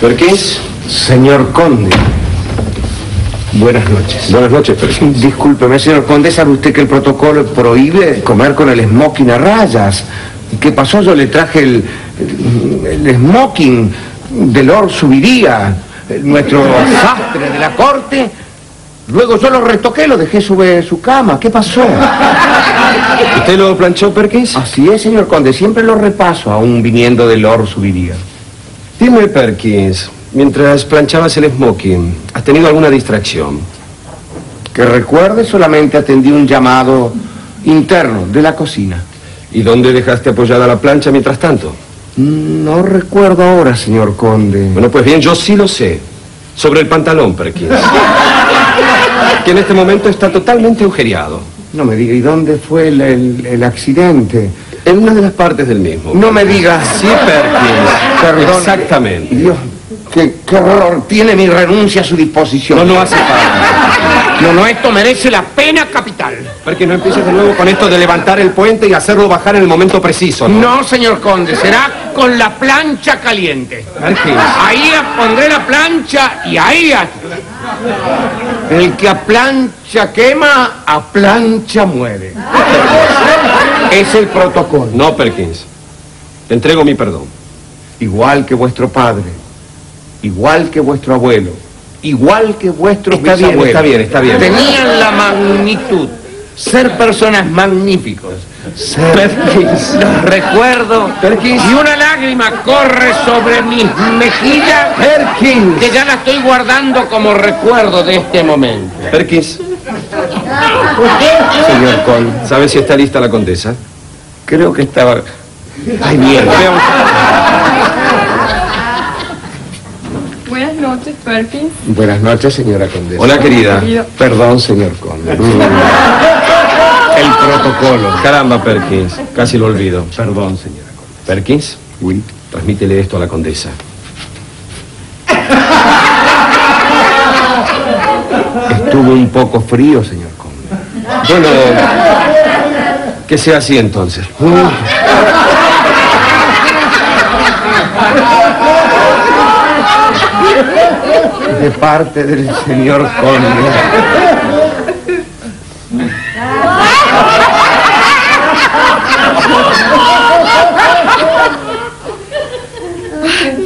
Perkins. Señor Conde. Buenas noches. Buenas noches, Perkins. Discúlpeme, señor Conde, ¿sabe usted que el protocolo prohíbe comer con el smoking a rayas? ¿Qué pasó? Yo le traje el, el, el smoking de Lord Subiría, nuestro sastre de la corte. Luego yo lo retoqué, lo dejé sobre su cama. ¿Qué pasó? ¿Usted lo planchó, Perkins? Así es, señor Conde. Siempre lo repaso, aún viniendo de Lord Subiría. Dime, Perkins, mientras planchabas el smoking, ¿has tenido alguna distracción? Que recuerde, solamente atendí un llamado interno de la cocina. ¿Y dónde dejaste apoyada la plancha mientras tanto? No recuerdo ahora, señor Conde. Bueno, pues bien, yo sí lo sé. Sobre el pantalón, Perkins. que en este momento está totalmente agujereado. No me diga, ¿y dónde fue el, el- el accidente? En una de las partes del mismo. No me diga. Sí, Perkins. Perdón. Exactamente. Dios, qué, qué horror. Tiene mi renuncia a su disposición. No, no hace falta. No, no, esto merece la pena capital. Perkins, no empieces de nuevo con esto de levantar el puente y hacerlo bajar en el momento preciso, ¿no? No, señor Conde, será con la plancha caliente. Perkins. Ahí pondré la plancha y ahí... a- El que a plancha quema, a plancha muere. Es el protocolo. No, Perkins. Te entrego mi perdón. Igual que vuestro padre, igual que vuestro abuelo, igual que vuestros Está bien, está bien, está bien. Tenían la magnitud, ser personas magníficos. Ser Perkins. Los recuerdo Perkins. y una lágrima corre sobre mis mejillas Perkins. que ya la estoy guardando como recuerdo de este momento. Perkins, Señor Conde, ¿sabes si está lista la condesa? creo que estaba... Ay, mierda. Buenas noches, Perkins. Buenas noches, señora Condesa. Hola, querida. Perdón, señor Conde. El protocolo. Caramba, Perkins. Casi lo olvido. Perdón, señora Conde. Perkins, Oui. transmítele esto a la condesa. Estuvo un poco frío, señor. Bueno, que sea así entonces. De parte del señor Conde.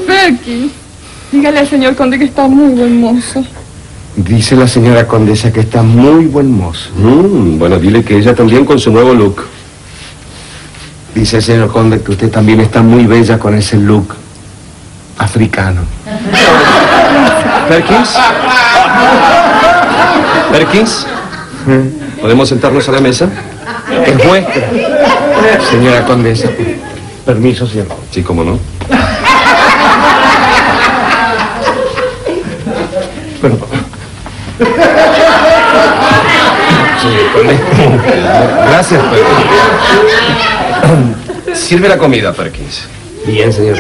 Perkins. Dígale al señor conde que está muy buen mozo. Dice la señora Condesa que está muy buen mozo. Mm, bueno, dile que ella también con su nuevo look. Dice el señor Conde que usted también está muy bella con ese look africano. Perkins. Perkins. ¿Podemos sentarnos a la mesa? Es vuestra. Señora Condesa, permiso, señor. Sí, cómo no. Gracias, Perkins. Sirve la comida, Perkins. Bien, señor.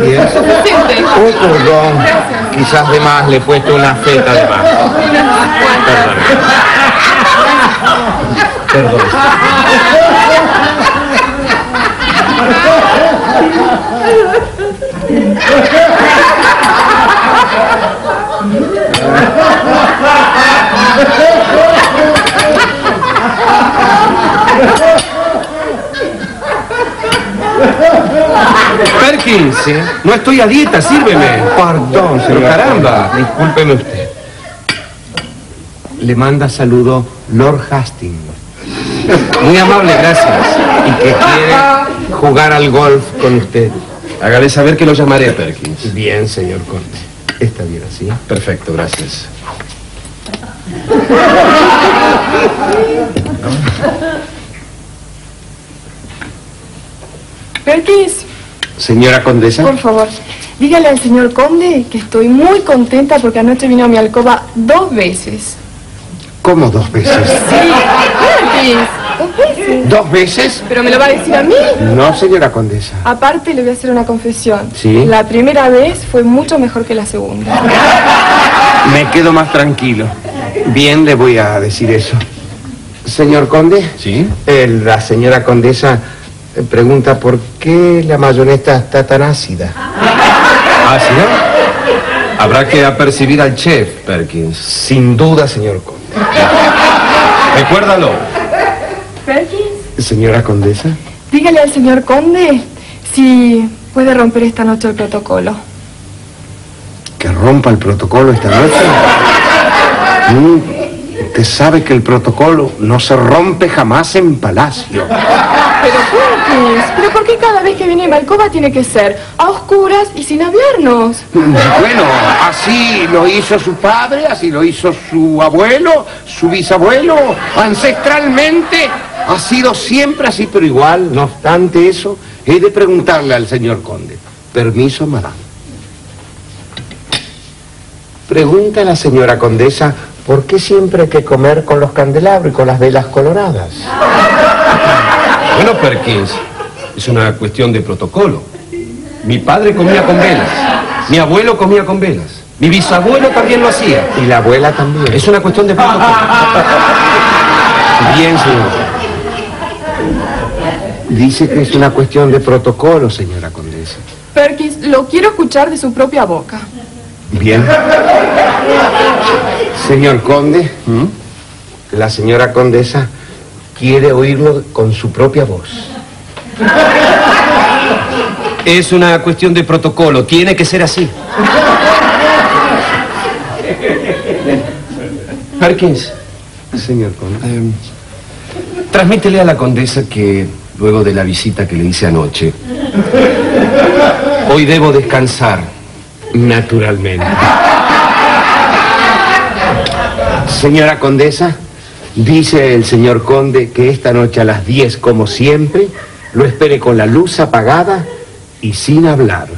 Bien. Suficiente. Oh, perdón. Quizás de más le he puesto una feta de más. Perdón. Perdón. Perkins, no estoy a dieta, sírveme. Perdón, Pero señor. caramba. Discúlpeme usted. Le manda saludo Lord Hastings. Muy amable, gracias. Y que quiere jugar al golf con usted. Hágale saber que lo llamaré, Perkins. Bien, señor Conde. Está bien así. Perfecto, gracias. Perkins, Señora condesa. Por favor, dígale al señor conde que estoy muy contenta porque anoche vino a mi alcoba dos veces. ¿Cómo dos veces? Sí, Perkins, dos veces. ¿Dos veces? ¿Pero me lo va a decir a mí? No, señora condesa. Aparte, le voy a hacer una confesión. Sí. La primera vez fue mucho mejor que la segunda. Me quedo más tranquilo. Bien, le voy a decir eso. Señor conde. ¿Sí? Eh, la señora condesa pregunta por qué la mayonesa está tan ácida. ¿Ácida? Habrá que apercibir al chef, Perkins. Sin duda, señor conde. Recuérdalo. Perkins, Señora condesa. dígale al señor conde si puede romper esta noche el protocolo. Que rompa el protocolo esta noche. Mm, Usted sabe que el protocolo no se rompe jamás en palacio. Pero ¿pero por qué cada vez que viene mi alcoba tiene que ser a oscuras y sin hablarnos? Bueno, así lo hizo su padre, así lo hizo su abuelo, su bisabuelo, ancestralmente. Ha sido siempre así, pero igual, no obstante eso, he de preguntarle al señor conde. Permiso, madame. Pregunta a la señora condesa por qué siempre hay que comer con los candelabros y con las velas coloradas. Bueno, Perkins, es una cuestión de protocolo. Mi padre comía con velas. Mi abuelo comía con velas. Mi bisabuelo también lo hacía. Y la abuela también. Es una cuestión de protocolo. Bien, señor. Dice que es una cuestión de protocolo, señora condesa. Perkins, lo quiero escuchar de su propia boca. Bien. Señor conde, la señora condesa quiere oírlo con su propia voz. Es una cuestión de protocolo. Tiene que ser así. Perkins, Señor conde. eh, transmítele a la condesa que luego de la visita que le hice anoche, hoy debo descansar, naturalmente. Señora condesa, dice el señor conde que esta noche a las 10, como siempre, lo espere con la luz apagada y sin hablar.